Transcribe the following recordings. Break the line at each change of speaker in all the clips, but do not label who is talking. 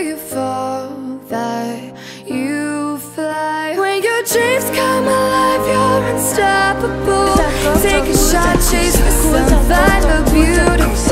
You fall that you fly. When your dreams come alive, you're unstoppable. Take a shot, chase the sun, find the beautiful.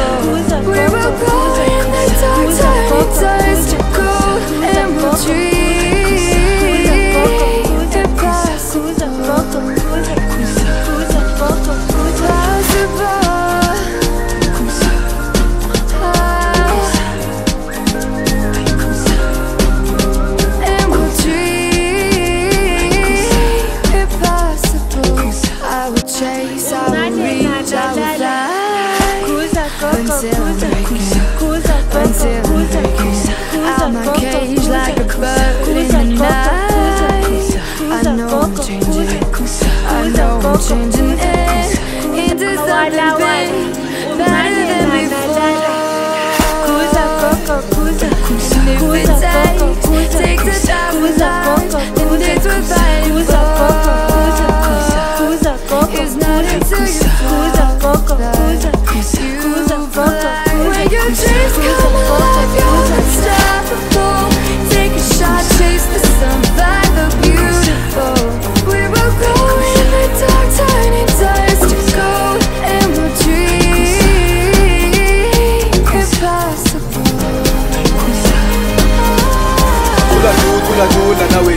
Tula tu, tula tula na we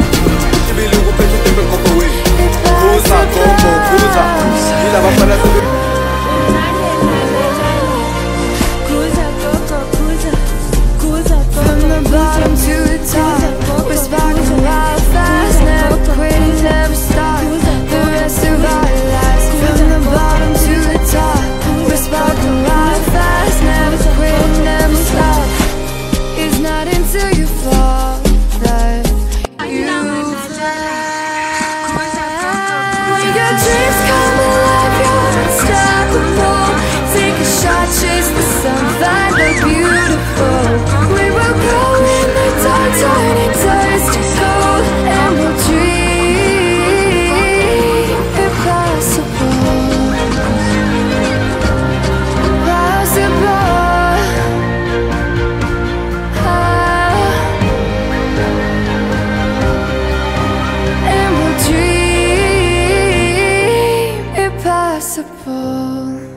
Ibili ukuphethe utembe ngombo we. Kuza ngombo, kuza Ila bafana sebe impossible